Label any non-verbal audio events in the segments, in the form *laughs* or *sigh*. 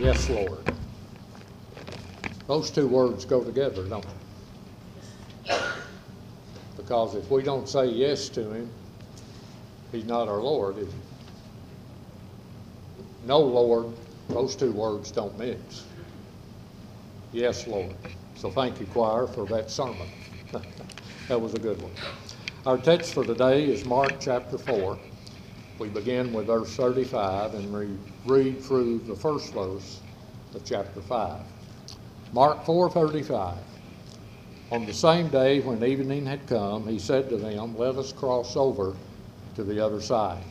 Yes, Lord. Those two words go together, don't they? Because if we don't say yes to Him, He's not our Lord, is He? No, Lord, those two words don't mix. Yes, Lord. So thank you, choir, for that sermon. *laughs* that was a good one. Our text for today is Mark chapter 4. We begin with verse 35 and we read through the first verse of chapter 5. Mark 4:35. On the same day when evening had come, he said to them, "Let us cross over to the other side."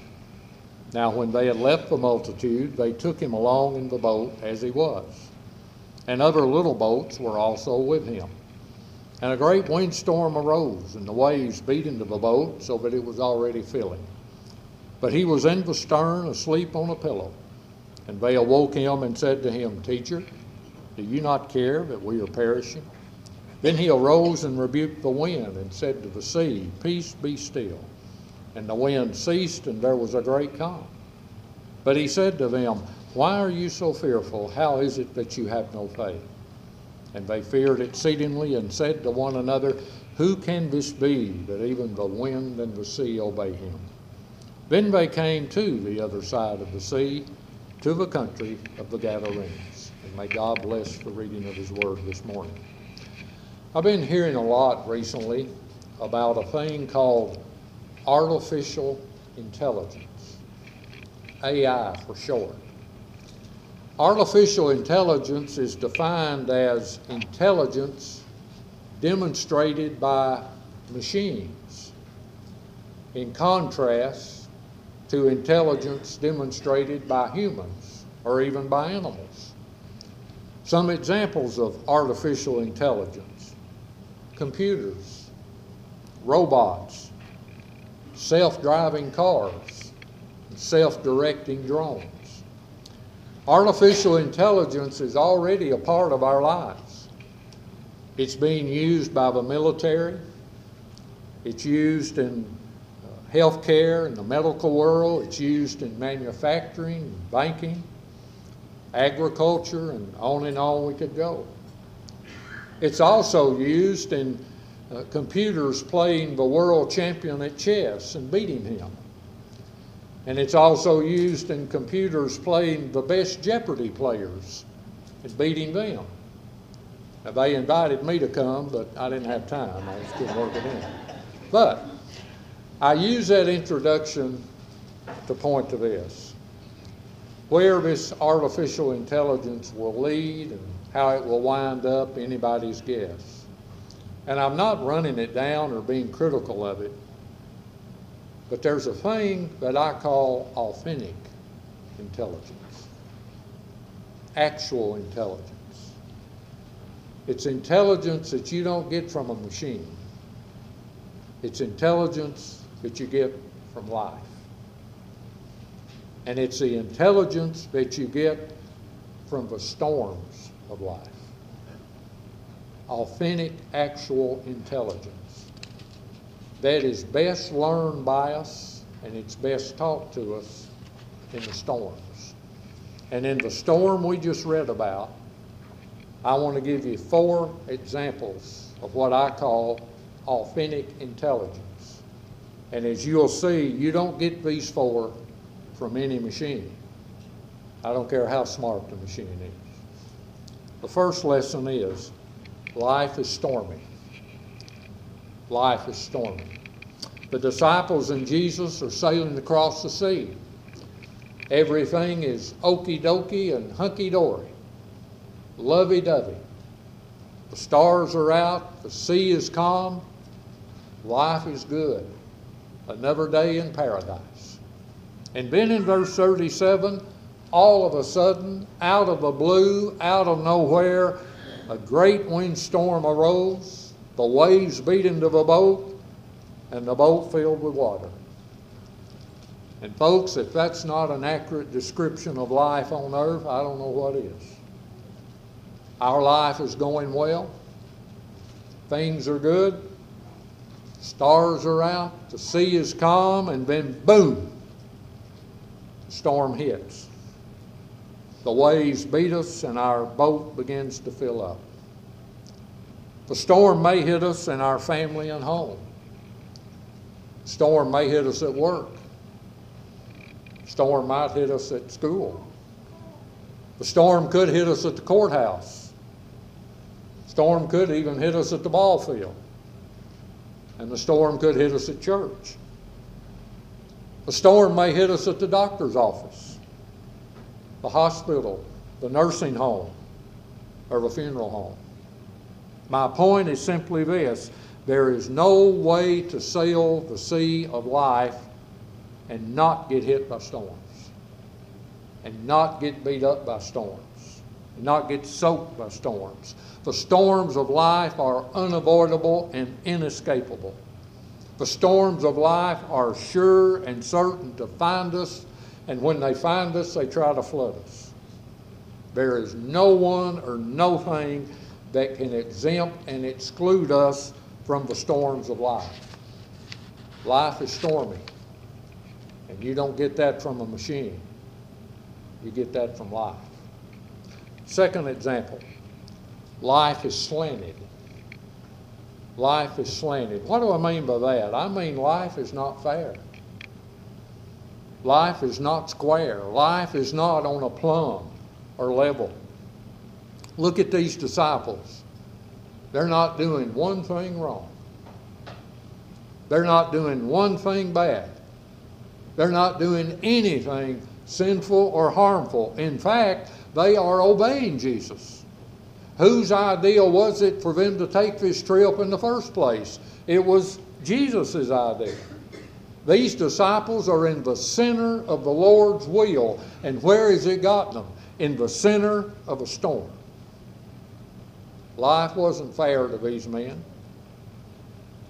Now when they had left the multitude, they took him along in the boat as he was. And other little boats were also with him. And a great windstorm arose, and the waves beat into the boat so that it was already filling. But he was in the stern, asleep on a pillow. And they awoke him and said to him, Teacher, do you not care that we are perishing? Then he arose and rebuked the wind and said to the sea, Peace be still. And the wind ceased, and there was a great calm. But he said to them, Why are you so fearful? How is it that you have no faith? And they feared exceedingly and said to one another, Who can this be that even the wind and the sea obey him? Then they came to the other side of the sea, to the country of the Gadarenes. And may God bless the reading of his word this morning. I've been hearing a lot recently about a thing called artificial intelligence, AI for short. Artificial intelligence is defined as intelligence demonstrated by machines, in contrast to intelligence demonstrated by humans or even by animals. Some examples of artificial intelligence computers, robots, self driving cars, self directing drones. Artificial intelligence is already a part of our lives. It's being used by the military, it's used in healthcare, in the medical world, it's used in manufacturing, banking, agriculture, and on and on we could go. It's also used in uh, computers playing the world champion at chess and beating him. And it's also used in computers playing the best Jeopardy players and beating them. Now, they invited me to come, but I didn't have time. I just couldn't work it in. But I use that introduction to point to this. Where this artificial intelligence will lead and how it will wind up, anybody's guess. And I'm not running it down or being critical of it, but there's a thing that I call authentic intelligence, actual intelligence. It's intelligence that you don't get from a machine. It's intelligence that you get from life. And it's the intelligence that you get from the storms of life. Authentic, actual intelligence. That is best learned by us and it's best taught to us in the storms. And in the storm we just read about, I want to give you four examples of what I call authentic intelligence. And as you'll see, you don't get these four from any machine. I don't care how smart the machine is. The first lesson is life is stormy. Life is stormy. The disciples and Jesus are sailing across the sea. Everything is okey dokey and hunky dory, lovey dovey. The stars are out, the sea is calm, life is good. Another day in paradise. And then in verse 37, all of a sudden, out of the blue, out of nowhere, a great windstorm arose. The waves beat into the boat, and the boat filled with water. And, folks, if that's not an accurate description of life on earth, I don't know what is. Our life is going well, things are good, stars are out, the sea is calm, and then boom, the storm hits. The waves beat us and our boat begins to fill up. The storm may hit us in our family and home. The Storm may hit us at work. The Storm might hit us at school. The storm could hit us at the courthouse. The Storm could even hit us at the ball field. And the storm could hit us at church. The storm may hit us at the doctor's office, the hospital, the nursing home, or the funeral home. My point is simply this there is no way to sail the sea of life and not get hit by storms, and not get beat up by storms, and not get soaked by storms. The storms of life are unavoidable and inescapable. The storms of life are sure and certain to find us, and when they find us, they try to flood us. There is no one or no thing that can exempt and exclude us from the storms of life. Life is stormy, and you don't get that from a machine. You get that from life. Second example life is slanted. Life is slanted. What do I mean by that? I mean life is not fair. Life is not square. Life is not on a plumb or level. Look at these disciples. They're not doing one thing wrong. They're not doing one thing bad. They're not doing anything sinful or harmful. In fact, they are obeying Jesus. Whose idea was it for them to take this trip in the first place? It was Jesus' idea. These disciples are in the center of the Lord's will. And where has it got them? In the center of a storm. Life wasn't fair to these men,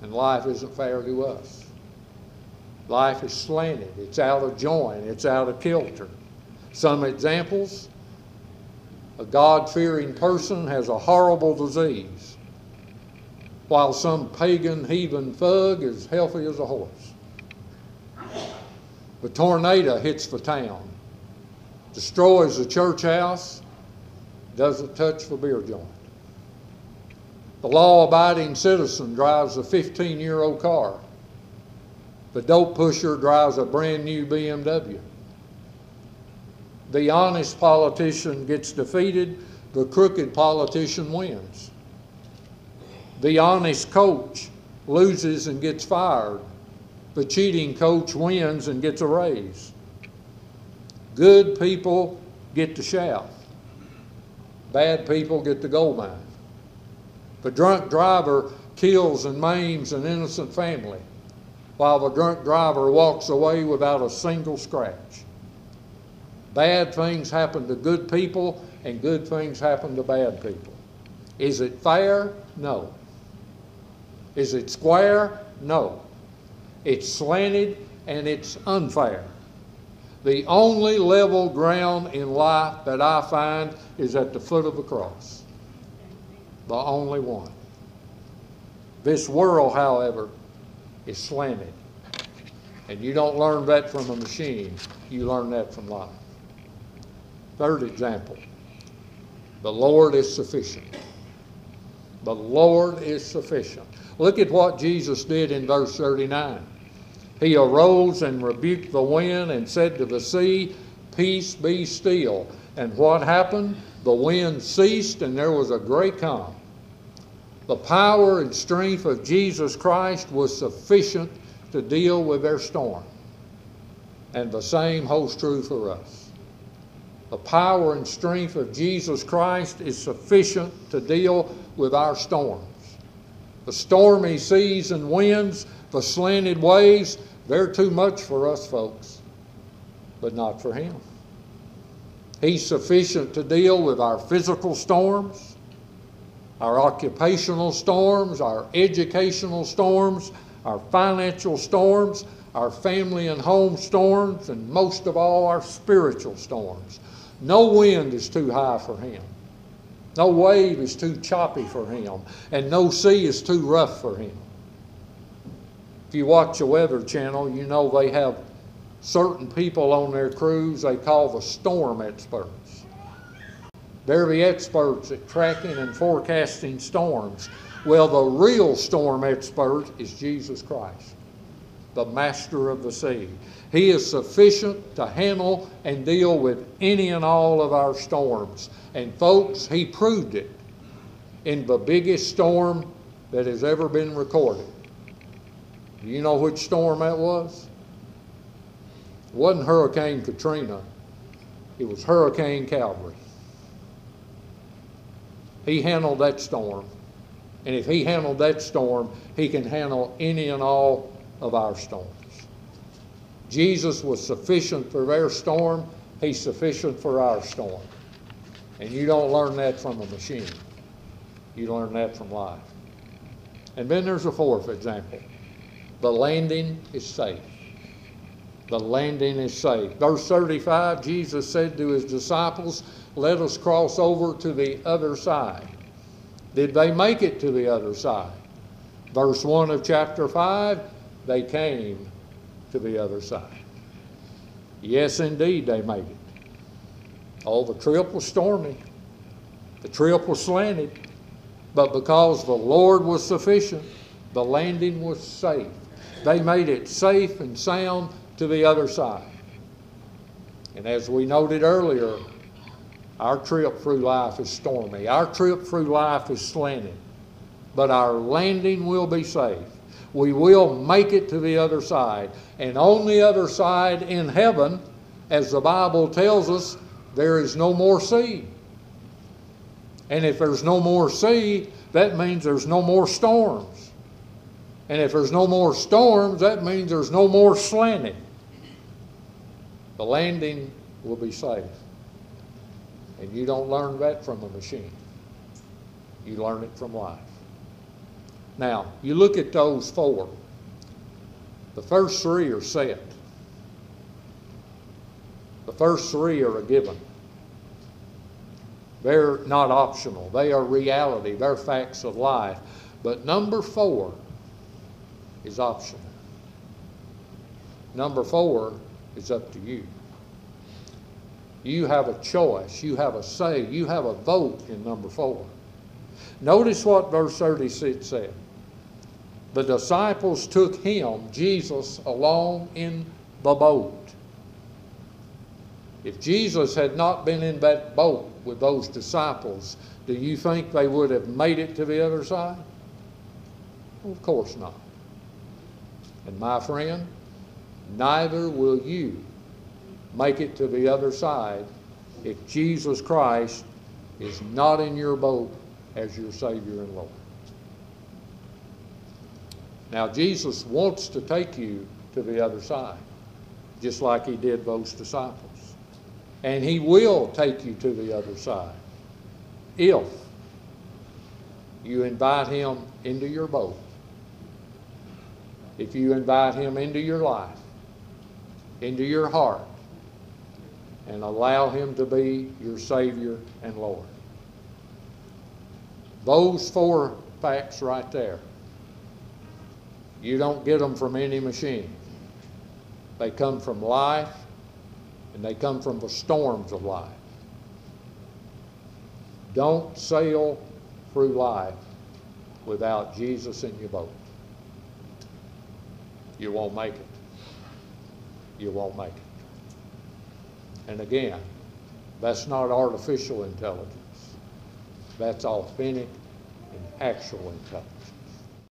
and life isn't fair to us. Life is slanted, it's out of joint, it's out of kilter. Some examples a God fearing person has a horrible disease, while some pagan heathen thug is healthy as a horse. The tornado hits the town, destroys the church house, doesn't touch the beer joint. The law abiding citizen drives a 15 year old car. The dope pusher drives a brand new BMW. The honest politician gets defeated, the crooked politician wins. The honest coach loses and gets fired, the cheating coach wins and gets a raise. Good people get the shaft, bad people get the gold mine. The drunk driver kills and maims an innocent family, while the drunk driver walks away without a single scratch. Bad things happen to good people, and good things happen to bad people. Is it fair? No. Is it square? No. It's slanted and it's unfair. The only level ground in life that I find is at the foot of the cross the only one. This world, however, is slanted. And you don't learn that from a machine, you learn that from life. Third example the Lord is sufficient. The Lord is sufficient. Look at what Jesus did in verse 39. He arose and rebuked the wind and said to the sea, Peace be still. And what happened? The wind ceased and there was a great calm. The power and strength of Jesus Christ was sufficient to deal with their storm. And the same holds true for us. The power and strength of Jesus Christ is sufficient to deal with our storms. The stormy seas and winds, the slanted waves, they're too much for us folks, but not for Him. He's sufficient to deal with our physical storms, our occupational storms, our educational storms, our financial storms, our family and home storms, and most of all, our spiritual storms. No wind is too high for him. No wave is too choppy for him, and no sea is too rough for him. If you watch a Weather Channel, you know they have certain people on their crews they call the storm experts. They're the experts at tracking and forecasting storms. Well, the real storm expert is Jesus Christ, the master of the sea. He is sufficient to handle and deal with any and all of our storms. And folks, He proved it in the biggest storm that has ever been recorded. Do you know which storm that was? It wasn't Hurricane Katrina, it was Hurricane Calvary. He handled that storm. And if he handled that storm, he can handle any and all of our storms. Jesus was sufficient for their storm, he's sufficient for our storm. And you don't learn that from a machine. You learn that from life. And then there's a fourth example. The landing is safe. The landing is safe. Verse 35, Jesus said to his disciples, Let us cross over to the other side. Did they make it to the other side? Verse 1 of chapter 5, they came to the other side. Yes, indeed, they made it. Oh, the trip was stormy. The trip was slanted. But because the Lord was sufficient, the landing was safe. They made it safe and sound to the other side. And as we noted earlier, our trip through life is stormy. Our trip through life is slanted. But our landing will be safe. We will make it to the other side. And on the other side in heaven, as the Bible tells us, there is no more sea. And if there's no more sea, that means there's no more storms. And if there's no more storms, that means there's no more slanting. The landing will be safe. And you don't learn that from a machine. You learn it from life. Now, you look at those four. The first three are set. The first three are a given. They're not optional. They are reality. They're facts of life. But number four is optional. Number four is up to you. You have a choice. You have a say. You have a vote in number four. Notice what verse 36 said. The disciples took him, Jesus, along in the boat. If Jesus had not been in that boat with those disciples, do you think they would have made it to the other side? Well, of course not. And my friend, neither will you make it to the other side if Jesus Christ is not in your boat as your Savior and Lord. Now, Jesus wants to take you to the other side, just like He did those disciples. And He will take you to the other side if you invite Him into your boat, if you invite Him into your life, into your heart, and allow Him to be your Savior and Lord. Those four facts right there, you don't get them from any machine. They come from life and they come from the storms of life. Don't sail through life without Jesus in your boat. You won't make it. You won't make it. And again, that's not artificial intelligence. That's authentic and actual intelligence.